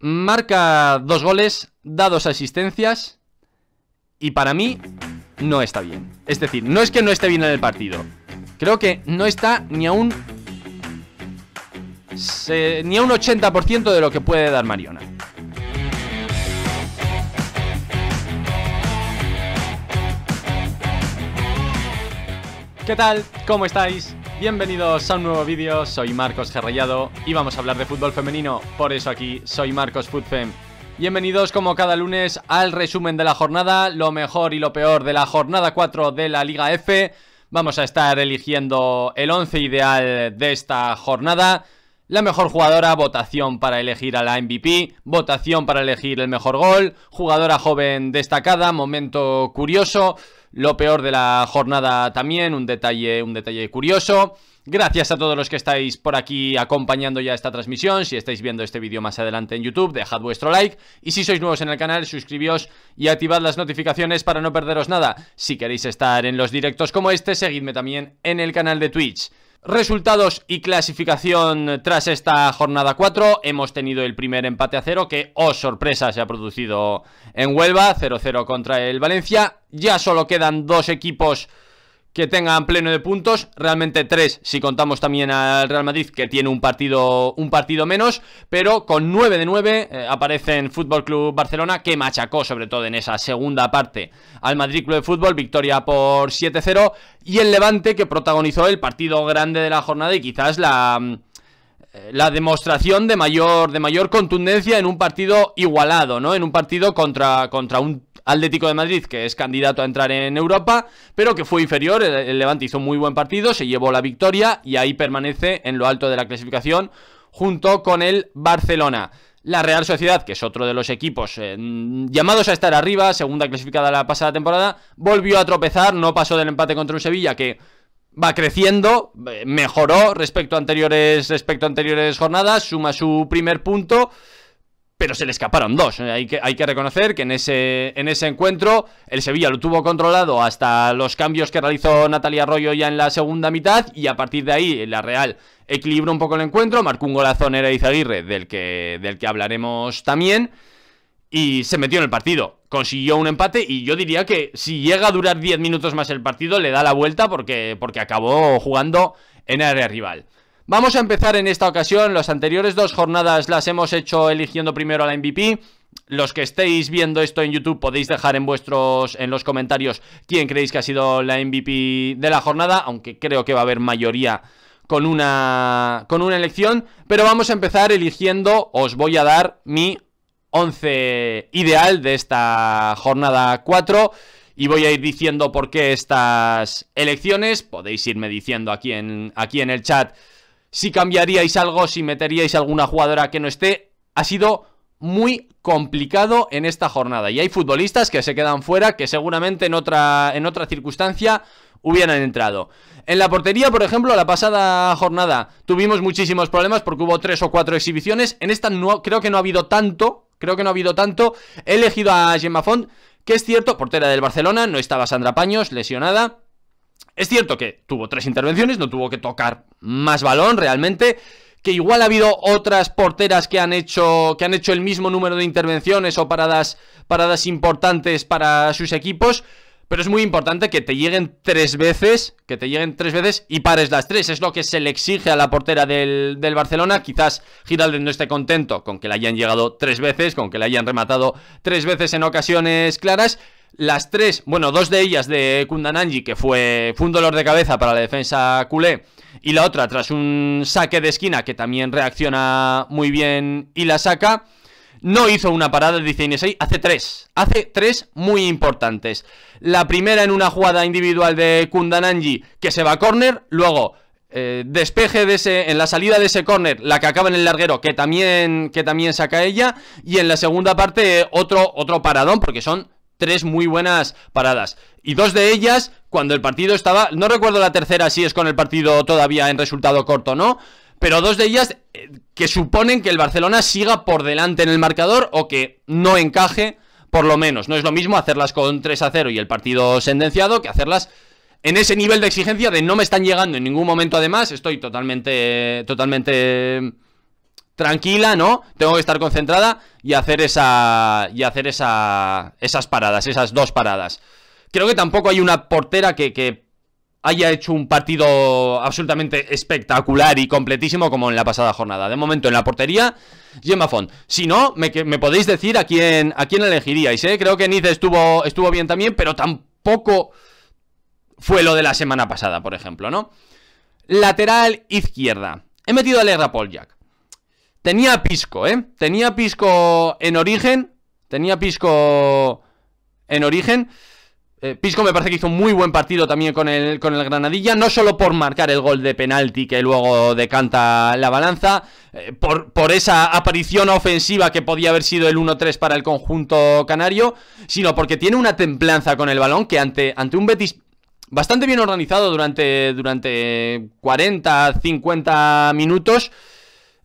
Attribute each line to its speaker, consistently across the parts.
Speaker 1: marca dos goles, da dos asistencias y para mí no está bien. Es decir, no es que no esté bien en el partido. Creo que no está ni a un... ni a un 80% de lo que puede dar Mariona. ¿Qué tal? ¿Cómo estáis? Bienvenidos a un nuevo vídeo, soy Marcos Gerrayado y vamos a hablar de fútbol femenino, por eso aquí soy Marcos Footfem. Bienvenidos como cada lunes al resumen de la jornada, lo mejor y lo peor de la jornada 4 de la Liga F. Vamos a estar eligiendo el 11 ideal de esta jornada. La mejor jugadora, votación para elegir a la MVP, votación para elegir el mejor gol, jugadora joven destacada, momento curioso, lo peor de la jornada también, un detalle, un detalle curioso. Gracias a todos los que estáis por aquí acompañando ya esta transmisión. Si estáis viendo este vídeo más adelante en YouTube, dejad vuestro like. Y si sois nuevos en el canal, suscribíos y activad las notificaciones para no perderos nada. Si queréis estar en los directos como este, seguidme también en el canal de Twitch. Resultados y clasificación tras esta jornada 4 Hemos tenido el primer empate a cero que, oh sorpresa, se ha producido en Huelva 0-0 contra el Valencia. Ya solo quedan dos equipos que tengan pleno de puntos, realmente tres si contamos también al Real Madrid que tiene un partido, un partido menos, pero con 9 de 9 eh, aparece en Fútbol Club Barcelona que machacó sobre todo en esa segunda parte al Madrid Club de Fútbol, victoria por 7-0 y el Levante que protagonizó el partido grande de la jornada y quizás la eh, la demostración de mayor, de mayor contundencia en un partido igualado, ¿no? En un partido contra, contra un Atlético de Madrid, que es candidato a entrar en Europa, pero que fue inferior. El, Levante hizo muy buen partido, se llevó la victoria y ahí permanece en lo alto de la clasificación junto con el Barcelona. La Real Sociedad, que es otro de los equipos eh, llamados a estar arriba, segunda clasificada la pasada temporada, volvió a tropezar, no pasó del empate contra un Sevilla que va creciendo, eh, mejoró respecto a anteriores, respecto a anteriores jornadas, suma su primer punto pero se le escaparon dos. Eh, hay que, hay que reconocer que en ese, en ese encuentro el Sevilla lo tuvo controlado hasta los cambios que realizó Natalia Arroyo ya en la segunda mitad y a partir de ahí la Real equilibró un poco el encuentro, marcó un golazo Nera Izaguirre del que, del que hablaremos también y se metió en el partido. Consiguió un empate y yo diría que si llega a durar 10 minutos más el partido le da la vuelta porque, porque acabó jugando en área rival. Vamos a empezar en esta ocasión, las anteriores dos jornadas las hemos hecho eligiendo primero a la MVP los que estéis viendo esto en YouTube podéis dejar en vuestros en los comentarios quién creéis que ha sido la MVP de la jornada, aunque creo que va a haber mayoría con una con una elección, pero vamos a empezar eligiendo, os voy a dar mi 11 ideal de esta jornada 4 y voy a ir diciendo por qué estas elecciones, podéis irme diciendo aquí en aquí en el chat si cambiaríais algo, si meteríais alguna jugadora que no esté, ha sido muy complicado en esta jornada. Y hay futbolistas que se quedan fuera, que seguramente en otra, en otra circunstancia hubieran entrado. En la portería, por ejemplo, la pasada jornada tuvimos muchísimos problemas porque hubo tres o cuatro exhibiciones. En esta no, creo que no ha habido tanto, creo que no ha habido tanto. He elegido a Gemma Font, que es cierto, portera del Barcelona, no estaba Sandra Paños, lesionada. Es cierto que tuvo tres intervenciones, no tuvo que tocar más balón realmente, que igual ha habido otras porteras que han hecho que han hecho el mismo número de intervenciones o paradas paradas importantes para sus equipos, pero es muy importante que te lleguen tres veces, que te lleguen tres veces y pares las tres. Es lo que se le exige a la portera del, del Barcelona. Quizás Giraldo no esté contento con que le hayan llegado tres veces, con que le hayan rematado tres veces en ocasiones claras. Las tres, bueno, dos de ellas de Kundananji, que fue, fue un dolor de cabeza para la defensa culé, y la otra tras un saque de esquina que también reacciona muy bien y la saca. No hizo una parada, dice Inesei, hace tres. Hace tres muy importantes. La primera en una jugada individual de Kundananji que se va a córner, luego eh, despeje de ese, en la salida de ese córner, la que acaba en el larguero, que también, que también saca ella, y en la segunda parte otro, otro paradón, porque son tres muy buenas paradas. Y dos de ellas, cuando el partido estaba... No recuerdo la tercera si es con el partido todavía en resultado corto, ¿no? Pero dos de ellas eh, que suponen que el Barcelona siga por delante en el marcador o que no encaje, por lo menos. No es lo mismo hacerlas con 3 a 0 y el partido sentenciado que hacerlas en ese nivel de exigencia de no me están llegando en ningún momento además. Estoy totalmente... totalmente tranquila, ¿no? Tengo que estar concentrada y hacer esa y hacer esa esas paradas, esas dos paradas. Creo que tampoco hay una portera que, haya hecho un partido absolutamente espectacular y completísimo como en la pasada jornada. De momento en la portería, Gemma Font. Si no, me, podéis decir a quién, a quién elegiríais, ¿eh? Creo que Nice estuvo, estuvo bien también, pero tampoco fue lo de la semana pasada, por ejemplo, ¿no? Lateral izquierda. He metido a Alegra Jack. Tenía Pisco, ¿eh? Tenía Pisco en origen. Tenía Pisco en origen. Eh, Pisco me parece que hizo un muy buen partido también con el, con el Granadilla, no solo por marcar el gol de penalti que luego decanta la balanza, eh, por, por, esa aparición ofensiva que podía haber sido el 1-3 para el conjunto canario, sino porque tiene una templanza con el balón que ante, ante un Betis bastante bien organizado durante, durante 40, 50 minutos,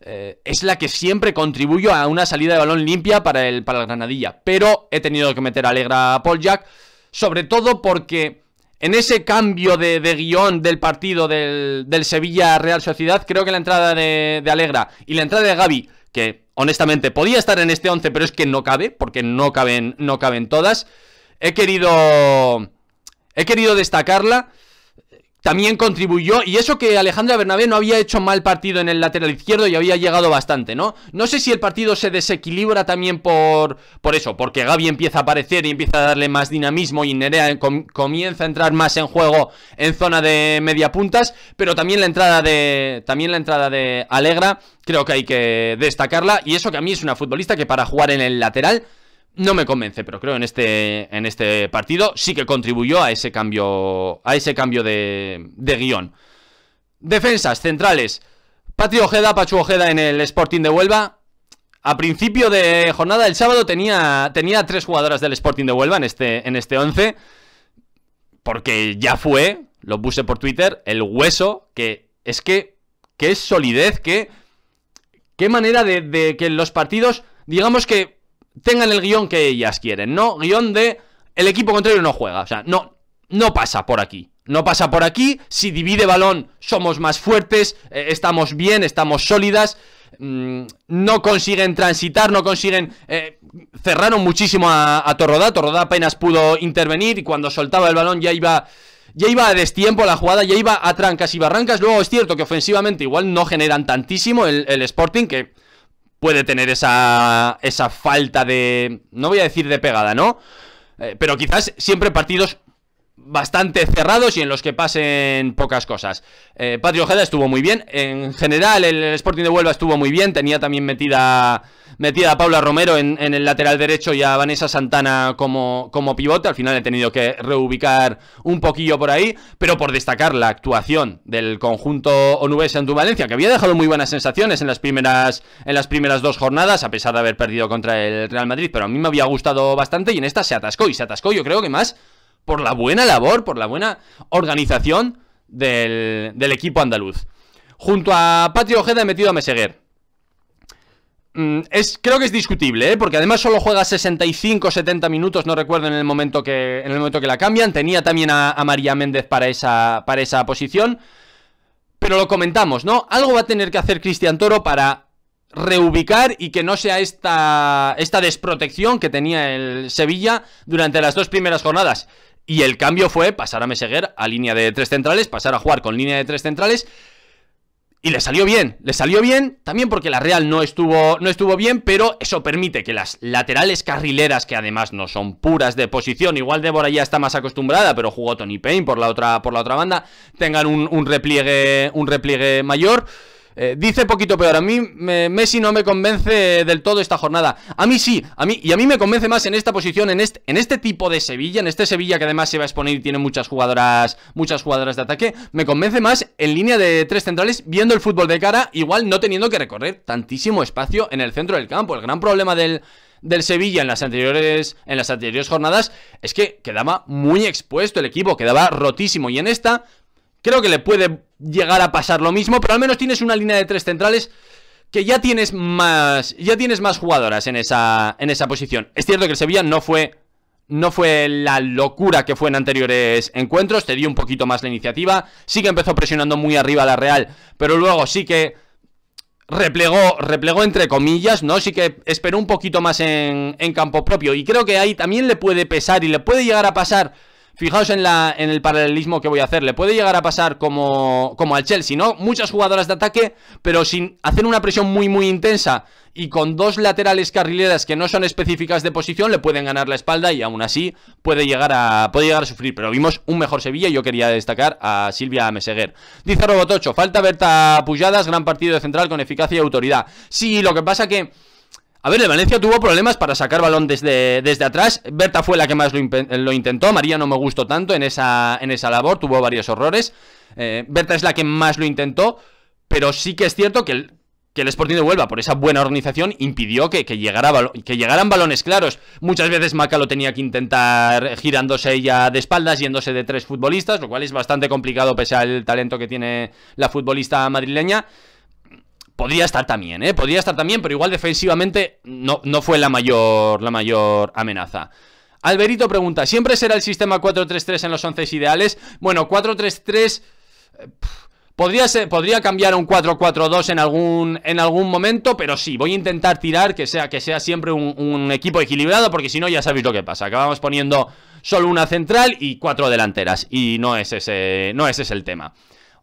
Speaker 1: eh, es la que siempre contribuyó a una salida de balón limpia para el, para el Granadilla. Pero he tenido que meter a Alegra a Paul Jack sobre todo porque en ese cambio de, guion del partido del, Sevilla Real Sociedad, creo que la entrada de, Alegra y la entrada de Gaby, que honestamente podía estar en este 11, pero es que no cabe, porque no caben, no caben todas, he querido, he querido destacarla también contribuyó, y eso que Alejandra Bernabé no había hecho mal partido en el lateral izquierdo y había llegado bastante, ¿no? No sé si el partido se desequilibra también por, por eso, porque Gaby empieza a aparecer y empieza a darle más dinamismo y Nerea comienza a entrar más en juego en zona de media puntas, pero también la entrada de, también la entrada de Alegra creo que hay que destacarla, y eso que a mí es una futbolista que para jugar en el lateral no me convence, pero creo en este, en este partido sí que contribuyó a ese cambio, a ese cambio de, de guion. Defensas centrales. Patrio Ojeda, Pachu Ojeda en el Sporting de Huelva. A principio de jornada del sábado tenía, tenía tres jugadoras del Sporting de Huelva en este, en este 11. Porque ya fue, lo puse por Twitter, el hueso, que es que, que es solidez, que... Qué manera de, de que los partidos, digamos que tengan el guion que ellas quieren, ¿no? Guión de el equipo contrario no juega, o sea, no, no pasa por aquí. No pasa por aquí, si divide balón somos más fuertes, eh, estamos bien, estamos sólidas, mm, no consiguen transitar, no consiguen... Eh, cerraron muchísimo a, a Torrodá, Torrodá apenas pudo intervenir y cuando soltaba el balón ya iba... Ya iba a destiempo la jugada, ya iba a trancas y barrancas. Luego es cierto que ofensivamente igual no generan tantísimo el, el Sporting Que puede tener esa, esa falta de... No voy a decir de pegada, ¿no? Eh, pero quizás siempre partidos bastante cerrados y en los que pasen pocas cosas. Eh, Patrio Ojeda estuvo muy bien. En general, el Sporting de Huelva estuvo muy bien. Tenía también metida metida a Paula Romero en, el lateral derecho y a Vanessa Santana como, como pivote. Al final he tenido que reubicar un poquillo por ahí, pero por destacar la actuación del conjunto Onubes en Valencia, que había dejado muy buenas sensaciones en las primeras en las primeras dos jornadas, a pesar de haber perdido contra el Real Madrid, pero a mí me había gustado bastante y en esta se atascó y se atascó yo creo que más por la buena labor, por la buena organización del, equipo andaluz. Junto a Patrio Ojeda he metido a Meseguer. Mm, es, creo que es discutible, ¿eh? porque además solo juega 65-70 minutos, no recuerdo en el momento que, en el momento que la cambian. Tenía también a, María Méndez para esa, para esa posición. Pero lo comentamos, ¿no? Algo va a tener que hacer Cristian Toro para reubicar y que no sea esta, esta desprotección que tenía el Sevilla durante las dos primeras jornadas. Y el cambio fue pasar a Meseguer a línea de tres centrales, pasar a jugar con línea de tres centrales y le salió bien, le salió bien, también porque la Real no estuvo, no estuvo bien, pero eso permite que las laterales carrileras, que además no son puras de posición, igual Débora ya está más acostumbrada, pero jugó Tony Payne por la otra, por la otra banda, tengan un, un repliegue, un repliegue mayor. Eh, dice poquito peor, a mí Messi no me convence del todo esta jornada. A mí sí, a mí, y a mí me convence más en esta posición, en este, en este tipo de Sevilla En este Sevilla que además se va a exponer y tiene muchas jugadoras Muchas jugadoras de ataque Me convence más en línea de tres centrales Viendo el fútbol de cara, igual no teniendo que recorrer Tantísimo espacio en el centro del campo. El gran problema del, del Sevilla en las anteriores en las anteriores jornadas es que quedaba muy expuesto el equipo, quedaba rotísimo. Y en esta Creo que le puede llegar a pasar lo mismo, pero al menos tienes una línea de tres centrales que ya tienes más ya tienes más jugadoras en esa en esa posición. Es cierto que el Sevilla no fue no fue la locura que fue en anteriores encuentros, te dio un poquito más la iniciativa, sí que empezó presionando muy arriba la Real, pero luego sí que replegó, replegó entre comillas, ¿no? Sí que esperó un poquito más en, en campo propio. Y creo que ahí también le puede pesar y le puede llegar a pasar Fijaos en, la, en el paralelismo que voy a hacer. Le puede llegar a pasar como, como al Chelsea, ¿no? Muchas jugadoras de ataque, pero sin hacer una presión muy, muy intensa y con dos laterales carrileras que no son específicas de posición, le pueden ganar la espalda y aún así puede llegar a, puede llegar a sufrir. Pero vimos un mejor Sevilla y yo quería destacar a Silvia Meseguer. Dice Robotocho, falta Berta Pujadas, gran partido de central con eficacia y autoridad. Sí, lo que pasa que a ver, el Valencia tuvo problemas para sacar balón desde, desde atrás. Berta fue la que más lo, intentó. María no me gustó tanto en esa, en esa labor, tuvo varios horrores. Eh, Berta es la que más lo intentó. Pero sí que es cierto que el, que el Sporting de Huelva, por esa buena organización, impidió que, que llegaran balones claros. Muchas veces Maca lo tenía que intentar girándose ella de espaldas, yéndose de tres futbolistas, lo cual es bastante complicado pese al talento que tiene la futbolista madrileña. Podría estar también, ¿eh? Podría estar también, pero igual defensivamente no, no fue la mayor, la mayor amenaza. Alberito pregunta, ¿siempre será el sistema 4-3-3 en los 11 ideales? Bueno, 4-3-3... Eh, podría, podría cambiar a un 4-4-2 en algún, en algún momento, pero sí, voy a intentar tirar que sea, que sea siempre un, un equipo equilibrado, porque si no ya sabéis lo que pasa. Acabamos poniendo solo una central y cuatro delanteras, y no es ese, no ese es el tema.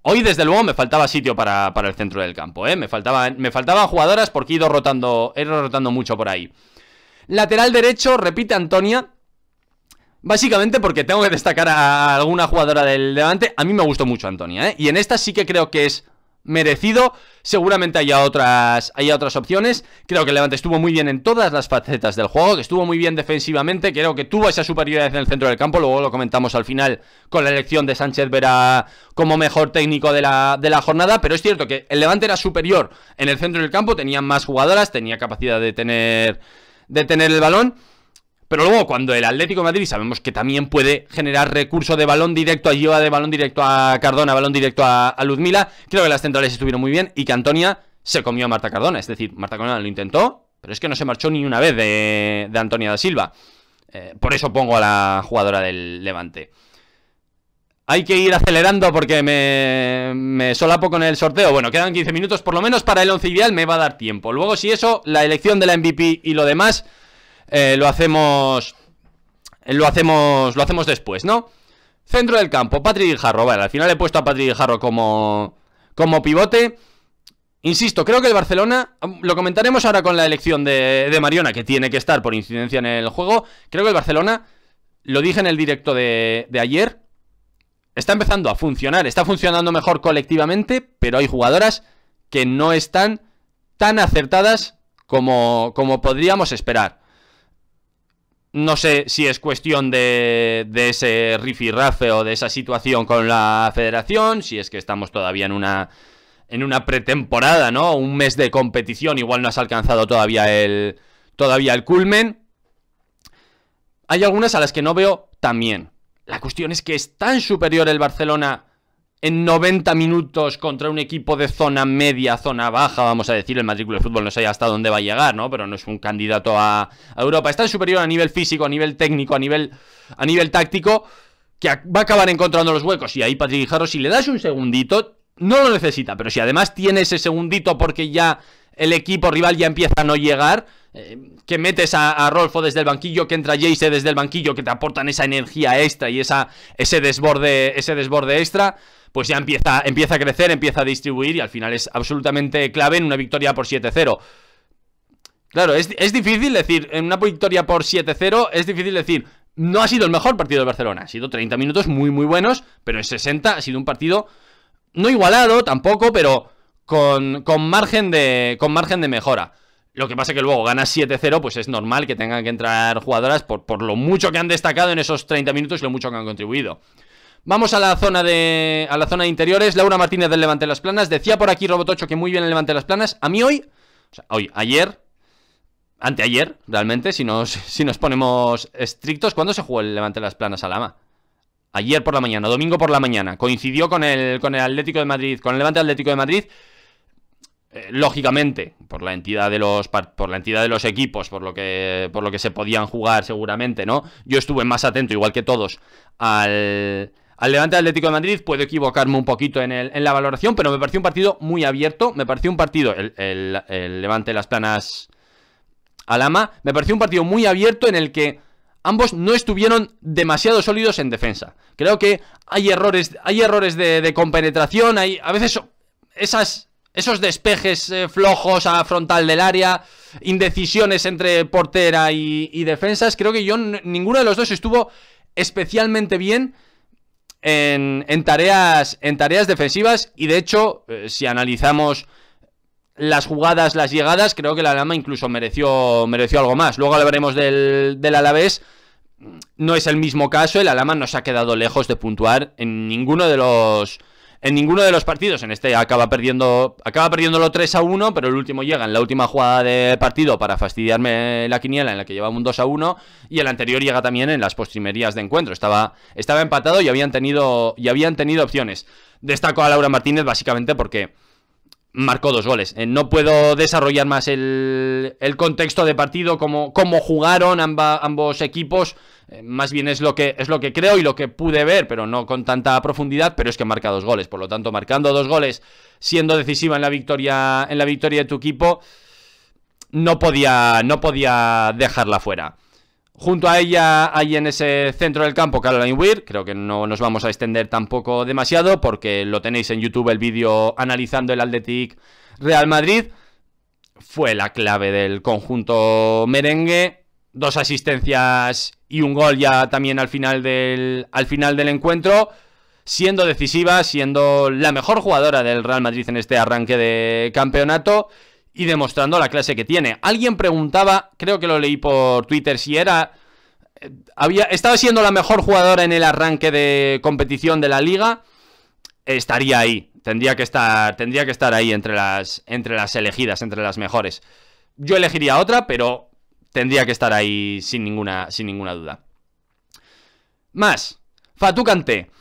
Speaker 1: Hoy, desde luego, me faltaba sitio para, el centro del campo, ¿eh? Me, faltaba, me faltaban jugadoras porque he ido rotando, he ido rotando mucho por ahí. Lateral derecho, repite Antonia. Básicamente porque tengo que destacar a alguna jugadora del Levante. A mí me gustó mucho Antonia, ¿eh? Y en esta sí que creo que es merecido. Seguramente haya otras, haya otras opciones. Creo que el Levante estuvo muy bien en todas las facetas del juego, que estuvo muy bien defensivamente. Creo que tuvo esa superioridad en el centro del campo. Luego lo comentamos al final con la elección de Sánchez Vera como mejor técnico de la, de la jornada. Pero es cierto que el Levante era superior en el centro del campo, tenía más jugadoras, tenía capacidad de tener, de tener el balón. Pero luego cuando el Atlético de Madrid sabemos que también puede generar recurso de balón directo a Lleva de balón directo a Cardona, balón directo a, Luzmila, creo que las centrales estuvieron muy bien y que Antonia se comió a Marta Cardona. Es decir, Marta Cardona lo intentó, pero es que no se marchó ni una vez de, Antonia da Silva. Eh, por eso pongo a la jugadora del Levante. Hay que ir acelerando porque me, me solapo con el sorteo. Bueno, quedan 15 minutos por lo menos para el 11 ideal, me va a dar tiempo. Luego, si eso, la elección de la MVP y lo demás eh, lo hacemos lo hacemos lo hacemos después, ¿no? Centro del campo, Patrick Jarro, vale, al final he puesto a Patrick Jarro como como pivote. Insisto, creo que el Barcelona, um, lo comentaremos ahora con la elección de, de Mariona, que tiene que estar por incidencia en el juego. Creo que el Barcelona, lo dije en el directo de, de ayer, está empezando a funcionar, está funcionando mejor colectivamente, pero hay jugadoras que no están tan acertadas como, como podríamos esperar. No sé si es cuestión de, de ese rifirrafe o de esa situación con la federación, si es que estamos todavía en una, en una pretemporada, ¿no? Un mes de competición, igual no has alcanzado todavía el, todavía el culmen. Hay algunas a las que no veo tan bien. La cuestión es que es tan superior el Barcelona en 90 minutos contra un equipo de zona media, zona baja, vamos a decir, el Madrid de Fútbol no sé hasta dónde va a llegar, ¿no? Pero no es un candidato a, Europa. Está superior a nivel físico, a nivel técnico, a nivel, a nivel táctico, que va a acabar encontrando los huecos. Y ahí Patrick Guijarro, si le das un segundito, no lo necesita. Pero si además tiene ese segundito porque ya el equipo rival ya empieza a no llegar, eh, que metes a, Rolfo desde el banquillo, que entra Jace desde el banquillo, que te aportan esa energía extra y esa, ese, desborde, ese desborde extra pues ya empieza, empieza a crecer, empieza a distribuir y al final es absolutamente clave en una victoria por 7-0. Claro, es, difícil decir, en una victoria por 7-0, es difícil decir, no ha sido el mejor partido de Barcelona. Ha sido 30 minutos muy, muy buenos, pero en 60 ha sido un partido no igualado tampoco, pero con, con, margen, de, con margen de mejora. Lo que pasa es que luego ganas 7-0, pues es normal que tengan que entrar jugadoras por, por lo mucho que han destacado en esos 30 minutos y lo mucho que han contribuido. Vamos a la zona de a la zona de interiores. Laura Martínez del Levante Las Planas. Decía por aquí Robotocho que muy bien el Levante Las Planas. A mí hoy, o sea, hoy, ayer, anteayer, realmente, si nos, si nos ponemos estrictos, ¿cuándo se jugó el Levante Las Planas a Lama? Ayer por la mañana, domingo por la mañana. Coincidió con el, con el Atlético de Madrid, con el Levante Atlético de Madrid. Eh, lógicamente, por la entidad de los por la entidad de los equipos, por lo que por lo que se podían jugar seguramente, ¿no? Yo estuve más atento igual que todos al al Levante Atlético de Madrid. Puedo equivocarme un poquito en, la valoración, pero me pareció un partido muy abierto. Me pareció un partido, el, el, el Levante Las Planas Alama, me pareció un partido muy abierto en el que ambos no estuvieron demasiado sólidos en defensa. Creo que hay errores, hay errores de, compenetración, hay a veces esas, esos despejes eh, flojos a frontal del área, indecisiones entre portera y, defensas. Creo que yo ninguno de los dos estuvo especialmente bien en, en, tareas, en tareas defensivas y de hecho, eh, si analizamos las jugadas, las llegadas, creo que la Lama incluso mereció, mereció algo más. Luego hablaremos del, del Alavés. No es el mismo caso, el Alama no se ha quedado lejos de puntuar en ninguno de los en ninguno de los partidos. En este acaba perdiendo acaba perdiéndolo 3 a 1, pero el último llega en la última jugada de partido para fastidiarme la quiniela en la que llevaba un 2 a 1 y el anterior llega también en las postrimerías de encuentro. Estaba estaba empatado y habían tenido y habían tenido opciones. Destaco a Laura Martínez básicamente porque marcó dos goles. Eh, no puedo desarrollar más el, contexto de partido, cómo, cómo jugaron ambos equipos. Eh, más bien es lo, que, es lo que creo y lo que pude ver, pero no con tanta profundidad, pero es que marca dos goles. Por lo tanto, marcando dos goles, siendo decisiva en la victoria, en la victoria de tu equipo, no podía, no podía dejarla fuera. Junto a ella hay en ese centro del campo Caroline Weir, creo que no nos vamos a extender tampoco demasiado porque lo tenéis en YouTube el vídeo analizando el Athletic Real Madrid. Fue la clave del conjunto merengue, dos asistencias y un gol ya también al final del, al final del encuentro, siendo decisiva, siendo la mejor jugadora del Real Madrid en este arranque de campeonato y demostrando la clase que tiene. Alguien preguntaba, creo que lo leí por Twitter, si era... Eh, había, estaba siendo la mejor jugadora en el arranque de competición de la liga. Estaría ahí. Tendría que estar, tendría que estar ahí entre las, entre las elegidas, entre las mejores. Yo elegiría otra, pero tendría que estar ahí sin ninguna, sin ninguna duda. Más. Fatou Kanté.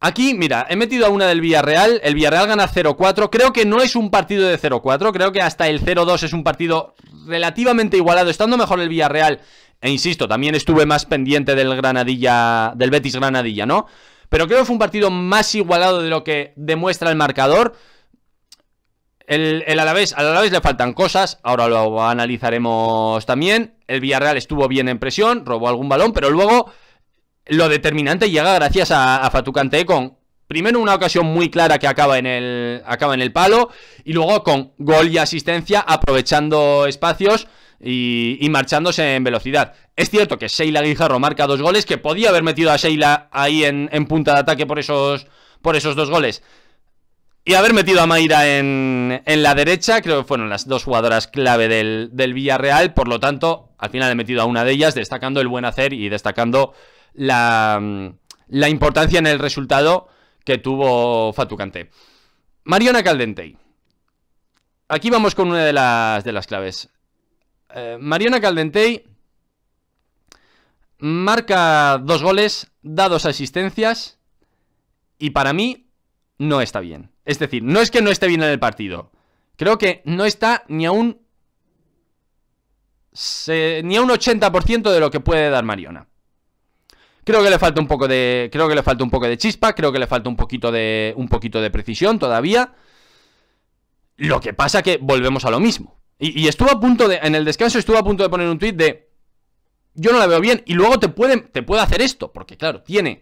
Speaker 1: Aquí, mira, he metido a una del Villarreal El Villarreal gana 0-4 Creo que no es un partido de 0-4 Creo que hasta el 0-2 es un partido relativamente igualado Estando mejor el Villarreal E insisto, también estuve más pendiente del Granadilla Del Betis Granadilla, ¿no? Pero creo que fue un partido más igualado de lo que demuestra el marcador el, Alavés, al Alavés le faltan cosas, ahora lo analizaremos también. El Villarreal estuvo bien en presión, robó algún balón, pero luego lo determinante llega gracias a, a Fatou con primero una ocasión muy clara que acaba en el acaba en el palo y luego con gol y asistencia aprovechando espacios y, marchándose en velocidad. Es cierto que Sheila Guijarro marca dos goles, que podía haber metido a Sheila ahí en, punta de ataque por esos, por esos dos goles. Y haber metido a Mayra en, en, la derecha, creo que fueron las dos jugadoras clave del, del Villarreal. Por lo tanto, al final he metido a una de ellas, destacando el buen hacer y destacando la, la importancia en el resultado que tuvo Fatucante. Mariona Caldentey. Aquí vamos con una de las, de las claves. Eh, Mariona Caldentey marca dos goles, da dos asistencias y para mí no está bien. Es decir, no es que no esté bien en el partido. Creo que no está ni a un... ni a un 80% de lo que puede dar Mariona. Creo que le falta un poco de. Creo que le falta un poco de chispa. Creo que le falta un poquito de. un poquito de precisión todavía. Lo que pasa que volvemos a lo mismo. Y, estuvo a punto de. En el descanso estuvo a punto de poner un tweet de. Yo no la veo bien. Y luego te puede, te puede hacer esto. Porque, claro, tiene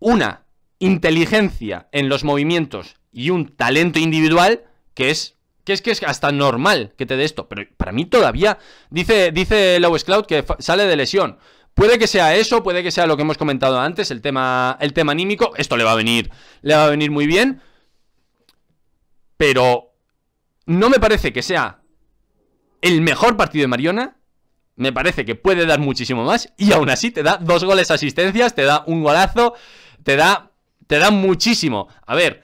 Speaker 1: una inteligencia en los movimientos y un talento individual que es. Que es que es hasta normal que te dé esto. Pero para mí todavía. Dice, dice Lois Cloud que sale de lesión. Puede que sea eso, puede que sea lo que hemos comentado antes, el tema, el tema anímico. Esto le va a venir, le va a venir muy bien. Pero no me parece que sea el mejor partido de Mariona. Me parece que puede dar muchísimo más. Y aún así te da dos goles asistencias, te da un golazo, te da, te da muchísimo. A ver,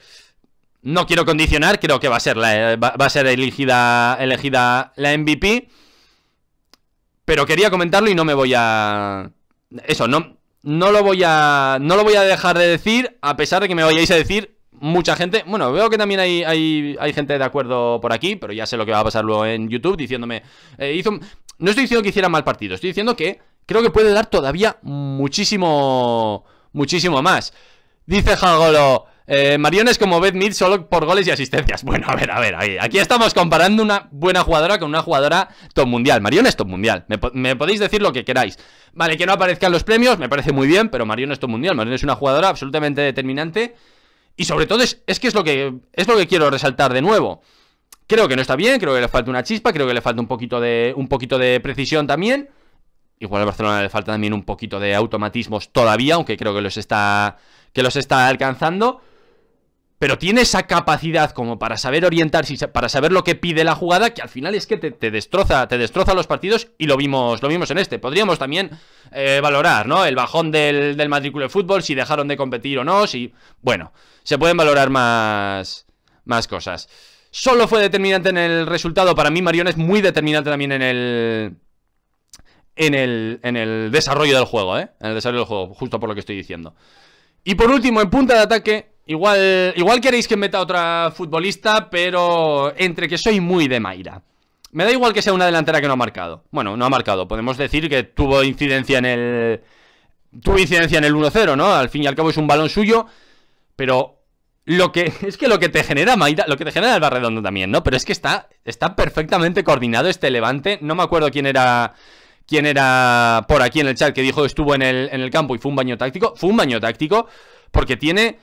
Speaker 1: no quiero condicionar, creo que va a ser, la, va, a ser elegida, elegida la MVP. Pero quería comentarlo y no me voy a... Eso, no, no lo voy a... No voy a dejar de decir, a pesar de que me vayáis a decir mucha gente... Bueno, veo que también hay, hay, gente de acuerdo por aquí, pero ya sé lo que va a pasar luego en YouTube diciéndome... Eh, hizo... No estoy diciendo que hiciera mal partido, estoy diciendo que creo que puede dar todavía muchísimo... Muchísimo más. Dice Jagolo, eh, Marion es como Beth Mead solo por goles y asistencias. Bueno, a ver, a ver, aquí estamos comparando una buena jugadora con una jugadora top mundial. Marion es top mundial, me, podéis decir lo que queráis. Vale, que no aparezcan los premios, me parece muy bien, pero Marion es top mundial. Marion es una jugadora absolutamente determinante. Y sobre todo es, es que es lo que es lo que quiero resaltar de nuevo. Creo que no está bien, creo que le falta una chispa, creo que le falta un poquito de, un poquito de precisión también. Igual a Barcelona le falta también un poquito de automatismos todavía, aunque creo que los está, que los está alcanzando pero tiene esa capacidad como para saber orientarse, para saber lo que pide la jugada, que al final es que te, destroza, te destroza los partidos y lo vimos, lo vimos en este. Podríamos también eh, valorar, ¿no? El bajón del, del de fútbol, si dejaron de competir o no, si... Bueno, se pueden valorar más, más cosas. Solo fue determinante en el resultado, para mí Marion es muy determinante también en el... En el, en el desarrollo del juego, ¿eh? En el desarrollo del juego, justo por lo que estoy diciendo. Y por último, en punta de ataque, Igual, igual queréis que meta otra futbolista, pero entre que soy muy de Mayra. Me da igual que sea una delantera que no ha marcado. Bueno, no ha marcado. Podemos decir que tuvo incidencia en el... Tuvo incidencia en el 1-0, ¿no? Al fin y al cabo es un balón suyo. Pero lo que... Es que lo que te genera Mayra... Lo que te genera el Barredondo también, ¿no? Pero es que está, está perfectamente coordinado este levante. No me acuerdo quién era... Quién era por aquí en el chat que dijo que estuvo en el, en el campo y fue un baño táctico. Fue un baño táctico porque tiene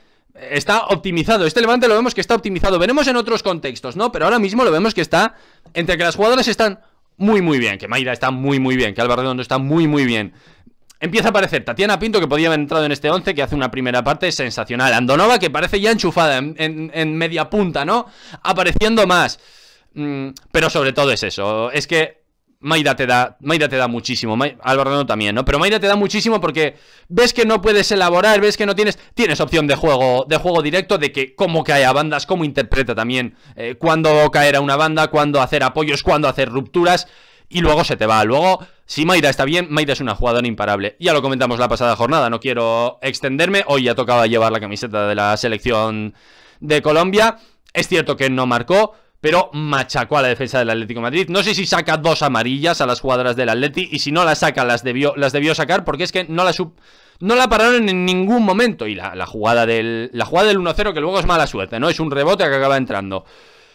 Speaker 1: está optimizado. Este levante lo vemos que está optimizado. Veremos en otros contextos, ¿no? Pero ahora mismo lo vemos que está entre que las jugadoras están muy, muy bien. Que Mayra está muy, muy bien. Que Álvaro Redondo está muy, muy bien. Empieza a aparecer Tatiana Pinto, que podía haber entrado en este 11, que hace una primera parte sensacional. Andonova, que parece ya enchufada en, media punta, ¿no? Apareciendo más. Mm, pero sobre todo es eso. Es que Mayra te da, Mayra te da muchísimo, Álvaro también, ¿no? Pero Mayra te da muchísimo porque ves que no puedes elaborar, ves que no tienes, tienes opción de juego, de juego directo, de que cómo cae a bandas, cómo interpreta también, eh, cuándo caer a una banda, cuándo hacer apoyos, cuándo hacer rupturas, y luego se te va. Luego, si Mayra está bien, Mayra es una jugadora imparable. Ya lo comentamos la pasada jornada, no quiero extenderme, hoy ya tocaba llevar la camiseta de la selección de Colombia. Es cierto que no marcó, pero machacó a la defensa del Atlético Madrid. No sé si saca dos amarillas a las jugadoras del Atleti y si no las saca las debió, las debió sacar porque es que no la, no la pararon en ningún momento. Y la, jugada del, la jugada del 1-0 que luego es mala suerte, ¿no? Es un rebote que acaba entrando.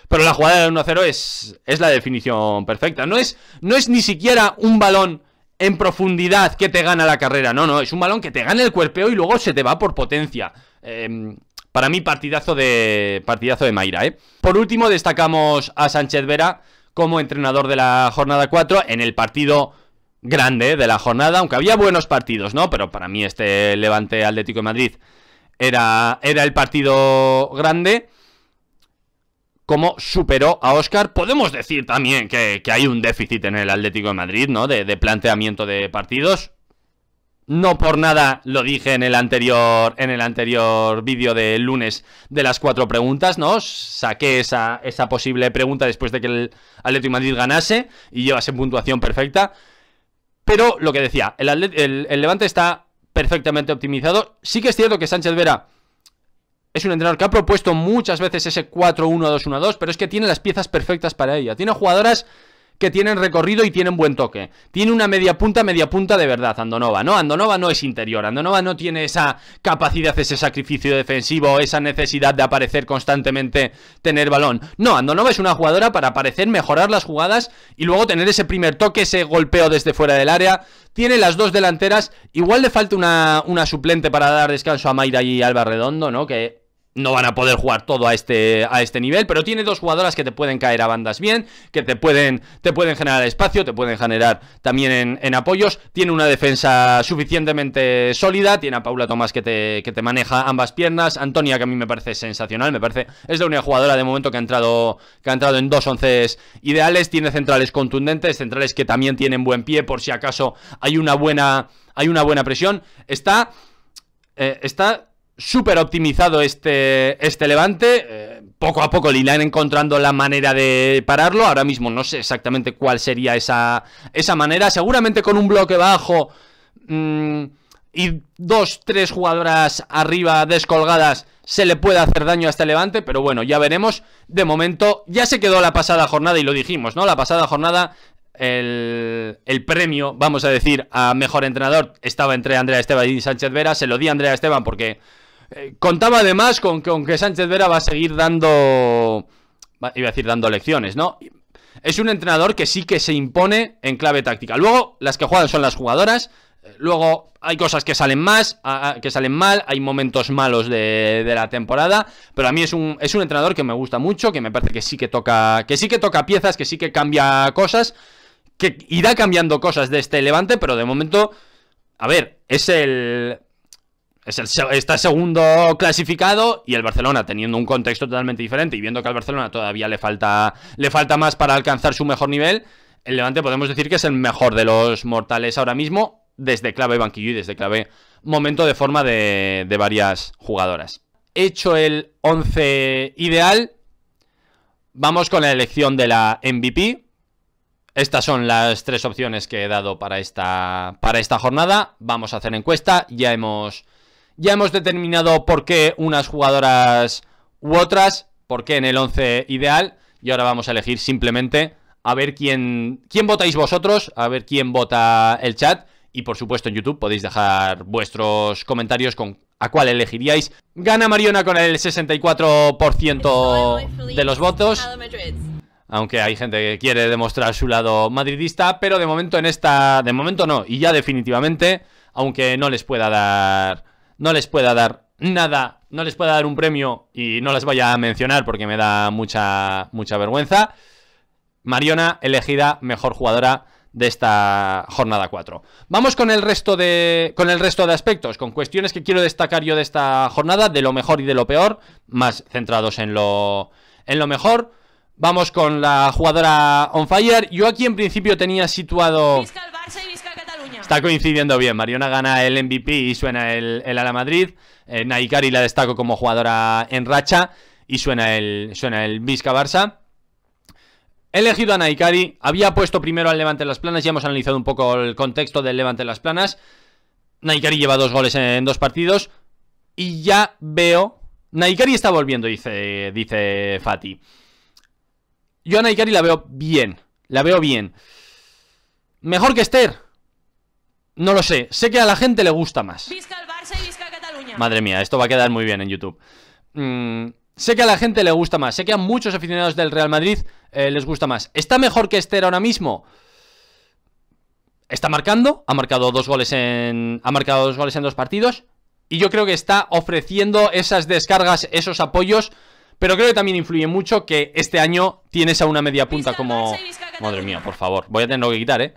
Speaker 1: Pero la jugada del 1-0 es, es la definición perfecta. No es, no es ni siquiera un balón en profundidad que te gana la carrera. No, no, es un balón que te gana el cuerpeo y luego se te va por potencia. Eh, para mí, partidazo de, partidazo de Mayra, ¿eh? Por último, destacamos a Sánchez Vera como entrenador de la jornada 4 en el partido grande de la jornada, aunque había buenos partidos, ¿no? Pero para mí este Levante Atlético de Madrid era, era el partido grande. Como superó a Oscar, podemos decir también que, hay un déficit en el Atlético de Madrid, ¿no? de planteamiento de partidos. No por nada lo dije en el anterior, anterior vídeo del lunes de las cuatro preguntas, ¿no? Saqué esa, esa posible pregunta después de que el Atlético Madrid ganase y llevase puntuación perfecta. Pero lo que decía, el, el, Levante está perfectamente optimizado. Sí que es cierto que Sánchez Vera es un entrenador que ha propuesto muchas veces ese 4-1-2-1-2, pero es que tiene las piezas perfectas para ella. Tiene jugadoras que tienen recorrido y tienen buen toque. Tiene una media punta, media punta de verdad, Andonova, ¿no? Andonova no es interior, Andonova no tiene esa capacidad, ese sacrificio defensivo, esa necesidad de aparecer constantemente, tener balón. No, Andonova es una jugadora para aparecer, mejorar las jugadas y luego tener ese primer toque, ese golpeo desde fuera del área. Tiene las dos delanteras, igual le falta una, una suplente para dar descanso a Mayra y Alba Redondo, ¿no? Que no van a poder jugar todo a este, a este nivel, pero tiene dos jugadoras que te pueden caer a bandas bien, que te pueden, te pueden generar espacio, te pueden generar también en, apoyos, tiene una defensa suficientemente sólida, tiene a Paula Tomás que te, que te maneja ambas piernas, Antonia que a mí me parece sensacional, me parece, es la única jugadora de momento que ha entrado, que ha entrado en dos once ideales, tiene centrales contundentes, centrales que también tienen buen pie por si acaso hay una buena, hay una buena presión, está, eh, está súper optimizado este, este levante. Eh, poco a poco le irán encontrando la manera de pararlo. Ahora mismo no sé exactamente cuál sería esa, esa manera. Seguramente con un bloque bajo mm, y dos, tres jugadoras arriba descolgadas se le puede hacer daño a este levante. Pero bueno, ya veremos. De momento ya se quedó la pasada jornada y lo dijimos, ¿no? La pasada jornada el, el, premio, vamos a decir, a mejor entrenador estaba entre Andrea Esteban y Sánchez Vera. Se lo di a Andrea Esteban porque eh, contaba además con, que Sánchez Vera va a seguir dando, iba a decir dando lecciones, ¿no? Es un entrenador que sí que se impone en clave táctica. Luego, las que juegan son las jugadoras. Luego hay cosas que salen más, que salen mal, hay momentos malos de, la temporada, pero a mí es un, es un entrenador que me gusta mucho, que me parece que sí que toca, que sí que toca piezas, que sí que cambia cosas, que irá cambiando cosas de este Levante, pero de momento, a ver, es el es el, está segundo clasificado y el Barcelona teniendo un contexto totalmente diferente y viendo que al Barcelona todavía le falta le falta más para alcanzar su mejor nivel, el Levante podemos decir que es el mejor de los mortales ahora mismo desde clave banquillo y desde clave momento de forma de, varias jugadoras. Hecho el 11 ideal, vamos con la elección de la MVP. Estas son las tres opciones que he dado para esta, para esta jornada. Vamos a hacer encuesta. Ya hemos, ya hemos determinado por qué unas jugadoras u otras, por qué en el 11 ideal. Y ahora vamos a elegir simplemente a ver quién, quién votáis vosotros, a ver quién vota el chat. Y por supuesto en YouTube podéis dejar vuestros comentarios con a cuál elegiríais. Gana Mariona con el 64% de los votos. Aunque hay gente que quiere demostrar su lado madridista, pero de momento en esta... De momento no, y ya definitivamente, aunque no les pueda dar... No les pueda dar nada, no les pueda dar un premio y no les vaya a mencionar porque me da mucha, mucha vergüenza. Mariona elegida mejor jugadora de esta jornada 4. Vamos con el resto de con el resto de aspectos, con cuestiones que quiero destacar yo de esta jornada, de lo mejor y de lo peor, más centrados en lo en lo mejor. Vamos con la jugadora on fire. Yo aquí en principio tenía situado Está coincidiendo bien. Mariona gana el MVP y suena el, el Ala Madrid. Eh, Naikari la destaco como jugadora en racha y suena el suena el Vizca Barça. He elegido a Naikari, había puesto primero al Levante las planas, ya hemos analizado un poco el contexto del Levante las planas. Naikari lleva dos goles en dos partidos y ya veo... Naikari está volviendo, dice, dice Fati. Yo a Naikari la veo bien, la veo bien. ¿Mejor que Esther? No lo sé, sé que a la gente le gusta más. Madre mía, esto va a quedar muy bien en YouTube. Mmm... Sé que a la gente le gusta más, sé que a muchos aficionados del Real Madrid eh, les gusta más. ¿Está mejor que Esther ahora mismo? Está marcando, ha marcado dos goles en. Ha marcado dos goles en dos partidos. Y yo creo que está ofreciendo esas descargas, esos apoyos. Pero creo que también influye mucho que este año tienes a una media punta como. Madre mía, por favor. Voy a tenerlo que quitar, eh.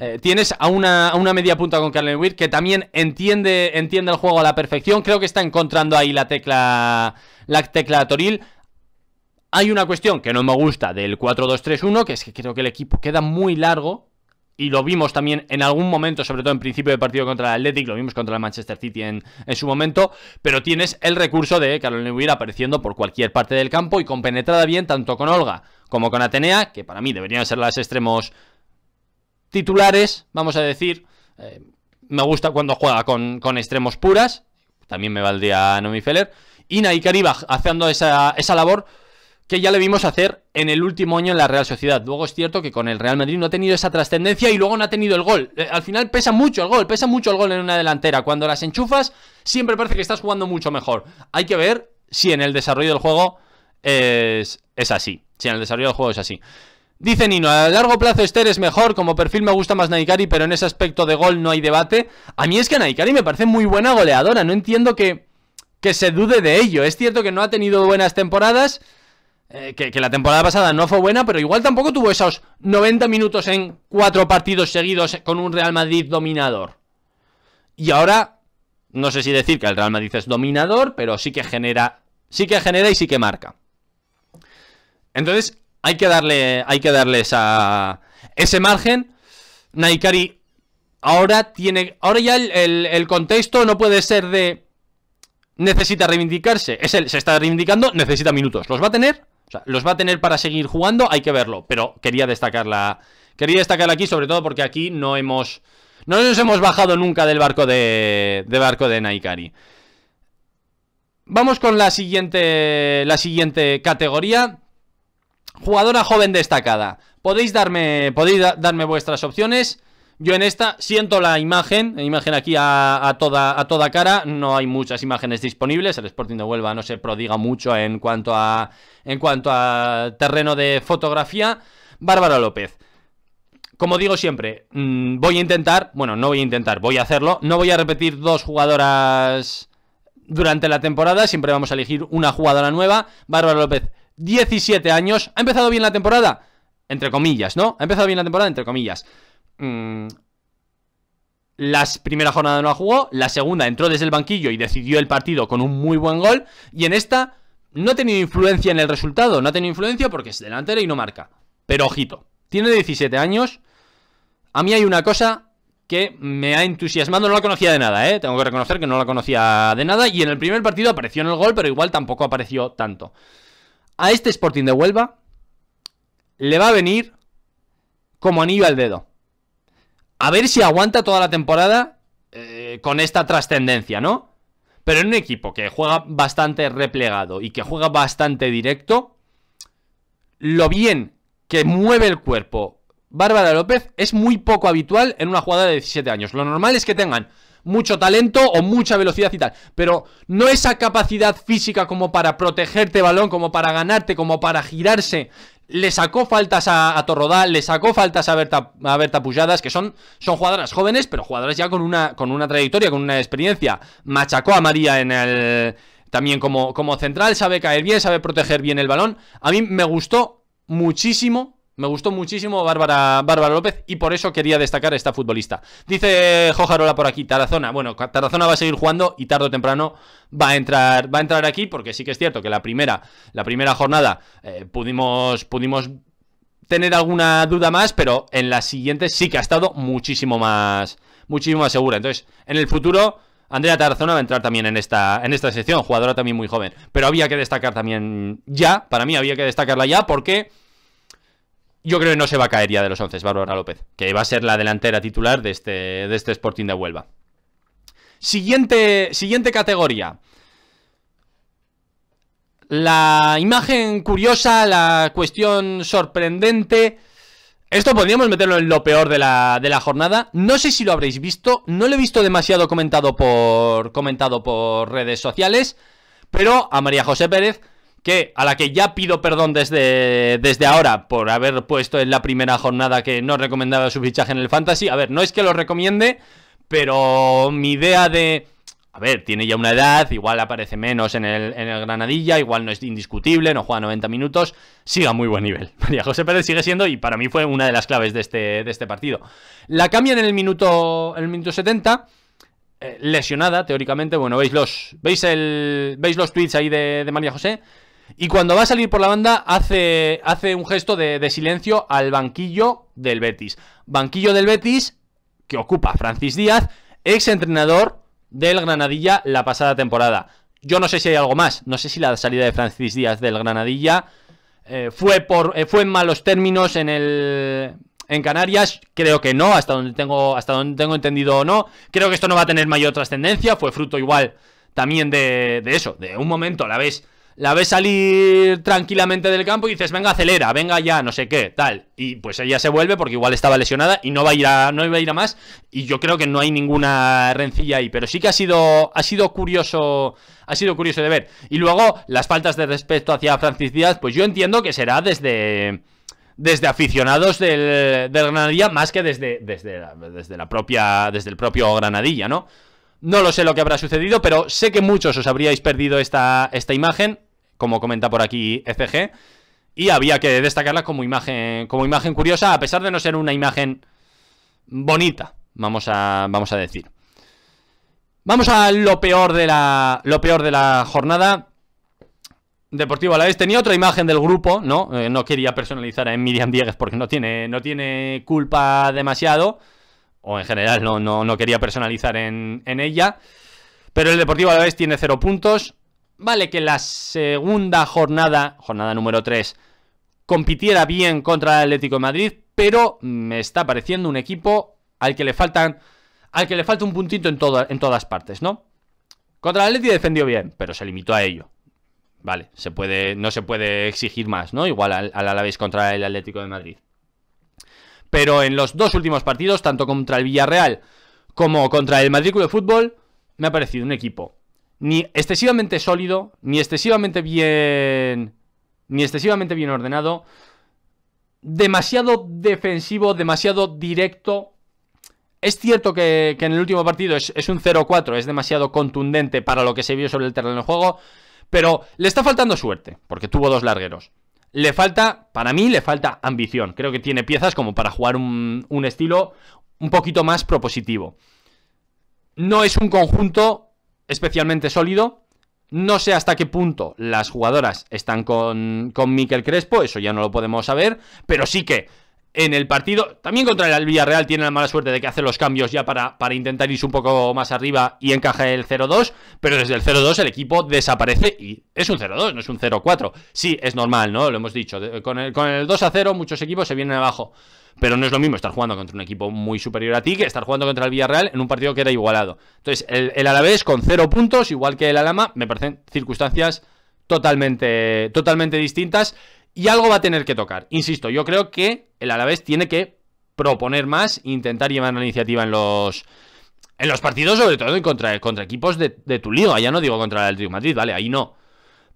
Speaker 1: Eh tienes a una, una, media punta con Carlen Weir que también entiende, entiende el juego a la perfección. Creo que está encontrando ahí la tecla la tecla Toril. Hay una cuestión que no me gusta del 4-2-3-1, que es que creo que el equipo queda muy largo. Y lo vimos también en algún momento, sobre todo en principio de partido contra el Athletic, lo vimos contra el Manchester City en, su momento. Pero tienes el recurso de Carolina Neuwir apareciendo por cualquier parte del campo y compenetrada bien tanto con Olga como con Atenea, que para mí deberían ser las extremos titulares, vamos a decir. Eh, me gusta cuando juega con, con extremos puras. También me valdría Nomi Feller y Naikari haciendo esa, esa labor que ya le vimos hacer en el último año en la Real Sociedad. Luego es cierto que con el Real Madrid no ha tenido esa trascendencia y luego no ha tenido el gol. Eh, al final pesa mucho el gol, pesa mucho el gol en una delantera. Cuando las enchufas, siempre parece que estás jugando mucho mejor. Hay que ver si en el desarrollo del juego es, es así. Si en el desarrollo del juego es así. Dice Nino, a largo plazo Esther es mejor, como perfil me gusta más Naikari, pero en ese aspecto de gol no hay debate. A mí es que Naikari me parece muy buena goleadora, no entiendo que que se dude de ello. Es cierto que no ha tenido buenas temporadas, eh, que, la temporada pasada no fue buena, pero igual tampoco tuvo esos 90 minutos en cuatro partidos seguidos con un Real Madrid dominador. Y ahora, no sé si decir que el Real Madrid es dominador, pero sí que genera, sí que genera y sí que marca. Entonces, hay que darle, hay que ese margen. Naikari ahora tiene, ahora ya el contexto no puede ser de necesita reivindicarse, es él, se está reivindicando, necesita minutos. ¿Los va a tener? O sea, los va a tener para seguir jugando, hay que verlo. Pero quería destacarla. Quería destacarla aquí, sobre todo porque aquí no hemos. No nos hemos bajado nunca del barco de. de barco de Naikari. Vamos con la siguiente. La siguiente categoría. Jugadora joven destacada. Podéis darme. Podéis darme vuestras opciones. Yo en esta siento la imagen, imagen aquí a, toda, a toda cara, no hay muchas imágenes disponibles, el Sporting de Huelva no se prodiga mucho en cuanto a, en cuanto a terreno de fotografía. Bárbara López. Como digo siempre, mm, voy a intentar, bueno, no voy a intentar, voy a hacerlo, no voy a repetir dos jugadoras durante la temporada, siempre vamos a elegir una jugadora nueva. Bárbara López, 17 años, ¿ha empezado bien la temporada? Entre comillas, ¿no? Ha empezado bien la temporada, entre comillas. Mm, la primera jornada no la jugó, la segunda entró desde el banquillo y decidió el partido con un muy buen gol, y en esta no ha tenido influencia en el resultado, no ha tenido influencia porque es delantera y no marca. Pero ojito, tiene 17 años, a mí hay una cosa que me ha entusiasmado, no la conocía de nada, ¿eh? Tengo que reconocer que no la conocía de nada, y en el primer partido apareció en el gol, pero igual tampoco apareció tanto. A este Sporting de Huelva le va a venir como anillo al dedo a ver si aguanta toda la temporada eh, con esta trascendencia, ¿no? Pero en un equipo que juega bastante replegado y que juega bastante directo, lo bien que mueve el cuerpo Bárbara López es muy poco habitual en una jugada de 17 años. Lo normal es que tengan mucho talento o mucha velocidad y tal, pero no esa capacidad física como para protegerte balón, como para ganarte, como para girarse le sacó faltas a, Torrodal, le sacó faltas a Berta, a Berta Pujadas, que son, son jugadoras jóvenes, pero jugadoras ya con una, con una trayectoria, con una experiencia. Machacó a María en el. También como, como central, sabe caer bien, sabe proteger bien el balón. A mí me gustó muchísimo me gustó muchísimo Bárbara, Bárbara López y por eso quería destacar a esta futbolista. Dice Jojarola por aquí, Tarazona. Bueno, Tarazona va a seguir jugando y tarde o temprano va a entrar, va a entrar aquí porque sí que es cierto que la primera, la primera jornada eh, pudimos, pudimos tener alguna duda más, pero en la siguiente sí que ha estado muchísimo más, muchísimo más segura. Entonces, en el futuro... Andrea Tarazona va a entrar también en esta, en esta sección, jugadora también muy joven. Pero había que destacar también ya, para mí había que destacarla ya porque yo creo que no se va a caer ya de los 11, Bárbara López, que va a ser la delantera titular de este, de este Sporting de Huelva. Siguiente, siguiente categoría. La imagen curiosa, la cuestión sorprendente. Esto podríamos meterlo en lo peor de la, de la, jornada. No sé si lo habréis visto. No lo he visto demasiado comentado por, comentado por redes sociales. Pero a María José Pérez que a la que ya pido perdón desde, desde ahora por haber puesto en la primera jornada que no recomendaba su fichaje en el Fantasy. A ver, no es que lo recomiende, pero mi idea de... A ver, tiene ya una edad, igual aparece menos en el, en el Granadilla, igual no es indiscutible, no juega 90 minutos, siga muy buen nivel. María José Pérez sigue siendo, y para mí fue una de las claves de este, de este partido. La cambian en el minuto, en el minuto 70, eh, lesionada, teóricamente, bueno, veis los, veis el, veis los tweets ahí de, de María José, y cuando va a salir por la banda, hace, hace un gesto de, silencio al banquillo del Betis. Banquillo del Betis que ocupa Francis Díaz, ex entrenador del Granadilla la pasada temporada. Yo no sé si hay algo más, no sé si la salida de Francis Díaz del Granadilla eh, fue, por, eh, fue en malos términos en el, en Canarias, creo que no, hasta donde tengo, hasta donde tengo entendido o no. Creo que esto no va a tener mayor trascendencia, fue fruto igual también de, de, eso, de un momento, la ves la ves salir tranquilamente del campo y dices, venga, acelera, venga ya, no sé qué, tal. Y pues ella se vuelve porque igual estaba lesionada y no va a ir a, no iba a ir a más. Y yo creo que no hay ninguna rencilla ahí. Pero sí que ha sido, ha sido curioso, ha sido curioso de ver. Y luego, las faltas de respeto hacia Francis Díaz, pues yo entiendo que será desde desde aficionados del, del, Granadilla más que desde, desde, desde la propia desde el propio Granadilla, ¿no? No lo sé lo que habrá sucedido, pero sé que muchos os habríais perdido esta, esta imagen como comenta por aquí ECG. Y había que destacarla como imagen, como imagen curiosa, a pesar de no ser una imagen bonita, vamos a, vamos a decir. Vamos a lo peor de la, lo peor de la jornada. Deportivo a la vez tenía otra imagen del grupo, ¿no? Eh, no quería personalizar a Miriam Dieguez porque no tiene, no tiene culpa demasiado. O en general no, no, no quería personalizar en, en ella. Pero el Deportivo a la vez tiene cero puntos. Vale que la segunda jornada, jornada número 3, compitiera bien contra el Atlético de Madrid, pero me está pareciendo un equipo al que le faltan al que le falta un puntito en, en todas partes, ¿no? Contra el Atlético defendió bien, pero se limitó a ello. Vale, se puede, no se puede exigir más, ¿no? Igual al, al Alavés contra el Atlético de Madrid. Pero en los dos últimos partidos, tanto contra el Villarreal como contra el Madrid Club de Fútbol, me ha parecido un equipo ni excesivamente sólido, ni excesivamente bien. ni excesivamente bien ordenado. Demasiado defensivo, demasiado directo. Es cierto que, en el último partido es, es un 0-4, es demasiado contundente para lo que se vio sobre el terreno de juego. Pero le está faltando suerte, porque tuvo dos largueros. Le falta, para mí, le falta ambición. Creo que tiene piezas como para jugar un, un estilo un poquito más propositivo. No es un conjunto especialmente sólido. No sé hasta qué punto las jugadoras están con, con Miquel Crespo, eso ya no lo podemos saber, pero sí que en el partido, también contra el Villarreal tiene la mala suerte de que hace los cambios ya para, para intentar irse un poco más arriba y encaja el 0-2, pero desde el 0-2 el equipo desaparece y es un 0-2, no es un 0-4. Sí, es normal, ¿no? Lo hemos dicho. Con el, con el 2-0 muchos equipos se vienen abajo. Pero no es lo mismo estar jugando contra un equipo muy superior a ti que estar jugando contra el Villarreal en un partido que era igualado. Entonces, el, Alavés con cero puntos, igual que el Alama, me parecen circunstancias totalmente, totalmente distintas. Y algo va a tener que tocar. Insisto, yo creo que el Alavés tiene que proponer más, intentar llevar la iniciativa en los, en los partidos, sobre todo contra, contra equipos de, de, tu liga. Ya no digo contra el Real Madrid, vale, ahí no.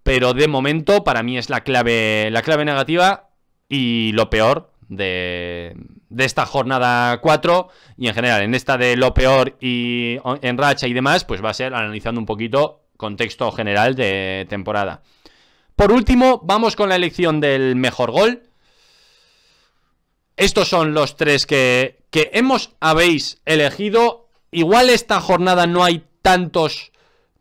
Speaker 1: Pero de momento, para mí es la clave, la clave negativa y lo peor de, esta jornada 4 y en general en esta de lo peor y en racha y demás, pues va a ser analizando un poquito contexto general de temporada. Por último, vamos con la elección del mejor gol. Estos son los tres que, que hemos, habéis elegido. Igual esta jornada no hay tantos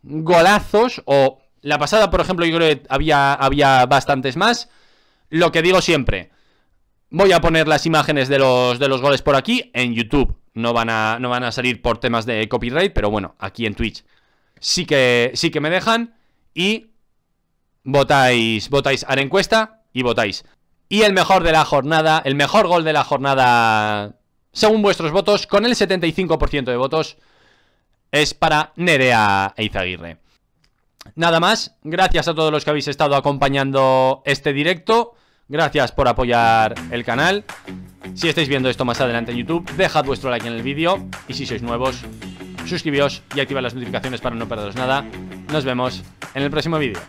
Speaker 1: golazos o la pasada, por ejemplo, yo creo que había, había bastantes más. Lo que digo siempre, Voy a poner las imágenes de los, de los goles por aquí en YouTube. No van, a, no van a salir por temas de copyright, pero bueno, aquí en Twitch sí que, sí que me dejan. Y votáis, votáis a la encuesta y votáis. Y el mejor de la jornada, el mejor gol de la jornada, según vuestros votos, con el 75% de votos, es para Nerea Eizaguirre. Nada más, gracias a todos los que habéis estado acompañando este directo. Gracias por apoyar el canal. Si estáis viendo esto más adelante en YouTube, dejad vuestro like en el vídeo. Y si sois nuevos, suscribíos y activad las notificaciones para no perderos nada. Nos vemos en el próximo vídeo.